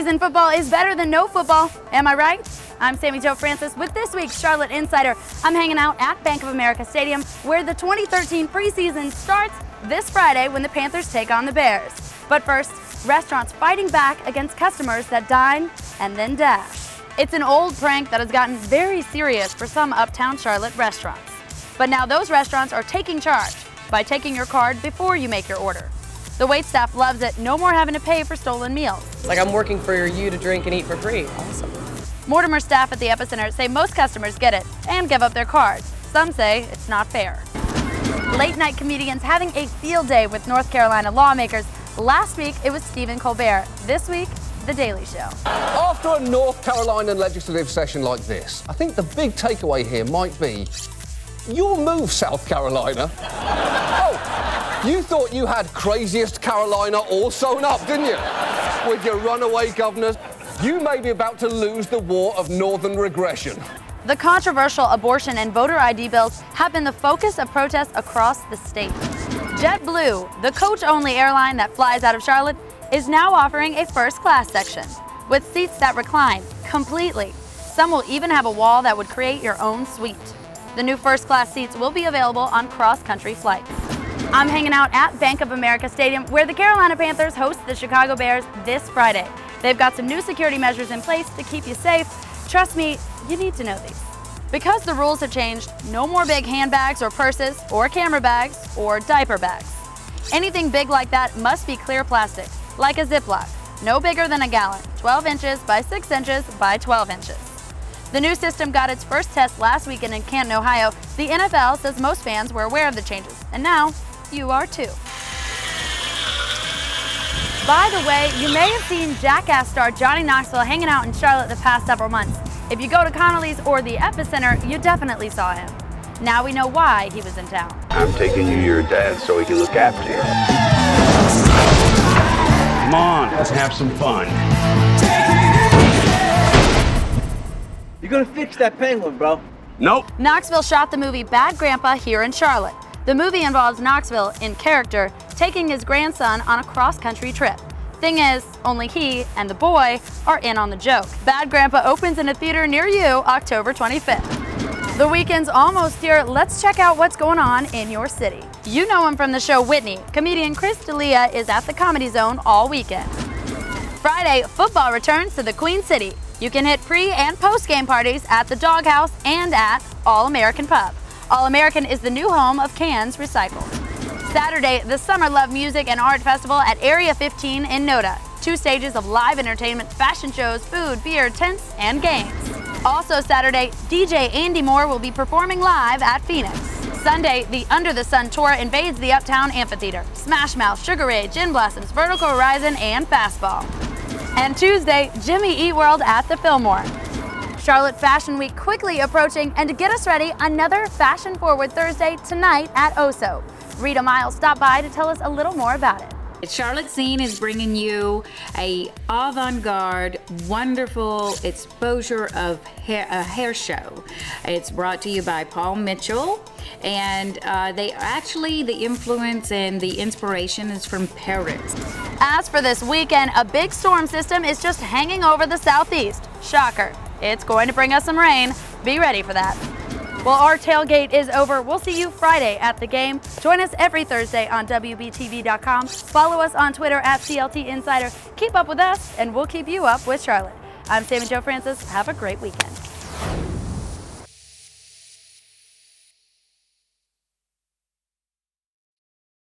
Preseason football is better than no football. Am I right? I'm Sammi Jo Francis with this week's Charlotte Insider. I'm hanging out at Bank of America Stadium where the 2013 preseason starts this Friday when the Panthers take on the Bears. But first, restaurants fighting back against customers that dine and then dash. It's an old prank that has gotten very serious for some uptown Charlotte restaurants. But now those restaurants are taking charge by taking your card before you make your order. The waitstaff loves it. No more having to pay for stolen meals. It's like I'm working for you to drink and eat for free. Awesome. Mortimer staff at the Epicentre say most customers get it and give up their cards. Some say it's not fair. Late night comedians having a field day with North Carolina lawmakers. Last week it was Stephen Colbert. This week, The Daily Show. After a North Carolina legislative session like this, I think the big takeaway here might be your move, South Carolina. You thought you had craziest Carolina all sewn up, didn't you? With your runaway governors. You may be about to lose the war of northern regression. The controversial abortion and voter ID bills have been the focus of protests across the state. JetBlue, the coach-only airline that flies out of Charlotte, is now offering a first-class section with seats that recline completely. Some will even have a wall that would create your own suite. The new first-class seats will be available on cross-country flights. I'm hanging out at Bank of America Stadium where the Carolina Panthers host the Chicago Bears this Friday. They've got some new security measures in place to keep you safe. Trust me, you need to know these. Because the rules have changed, no more big handbags or purses or camera bags or diaper bags. Anything big like that must be clear plastic, like a Ziploc, no bigger than a gallon, 12 inches by 6 inches by 12 inches. The new system got its first test last weekend in Canton, Ohio. The NFL says most fans were aware of the changes, and now you are too. By the way, you may have seen Jackass star Johnny Knoxville hanging out in Charlotte the past several months. If you go to Connolly's or the Epicentre, you definitely saw him. Now we know why he was in town. I'm taking you to your dad so he can look after you. Come on, let's have some fun. You're gonna fix that penguin, bro. Nope. Knoxville shot the movie Bad Grandpa here in Charlotte. The movie involves Knoxville, in character, taking his grandson on a cross-country trip. Thing is, only he and the boy are in on the joke. Bad Grandpa opens in a theater near you October 25th. The weekend's almost here. Let's check out what's going on in your city. You know him from the show Whitney. Comedian Chris D'Elia is at the Comedy Zone all weekend. Friday, football returns to the Queen City. You can hit pre and post game parties at the Doghouse and at All American Pub. All American is the new home of cans recycled. Saturday, the Summer Love Music and Art Festival at Area 15 in NoDa. Two stages of live entertainment, fashion shows, food, beer, tents, and games. Also Saturday, DJ Andy Moor will be performing live at Phoenix. Sunday, the Under the Sun Tour invades the Uptown Amphitheater. Smash Mouth, Sugar Ray, Gin Blossoms, Vertical Horizon, and Fastball. And Tuesday, Jimmy Eat World at the Fillmore. Charlotte Fashion Week quickly approaching, and to get us ready, another Fashion Forward Thursday tonight at Oso. Rita Miles stopped by to tell us a little more about it. Charlotte Scene is bringing you a avant-garde, wonderful exposure of hair, a hair show. It's brought to you by Paul Mitchell, and uh, they actually the influence and the inspiration is from Paris. As for this weekend, a big storm system is just hanging over the southeast. Shocker. It's going to bring us some rain. Be ready for that. Well, our tailgate is over. We'll see you Friday at the game. Join us every Thursday on WBTV.com. Follow us on Twitter at CLT Insider. Keep up with us, and we'll keep you up with Charlotte. I'm Sammi Jo Francis. Have a great weekend.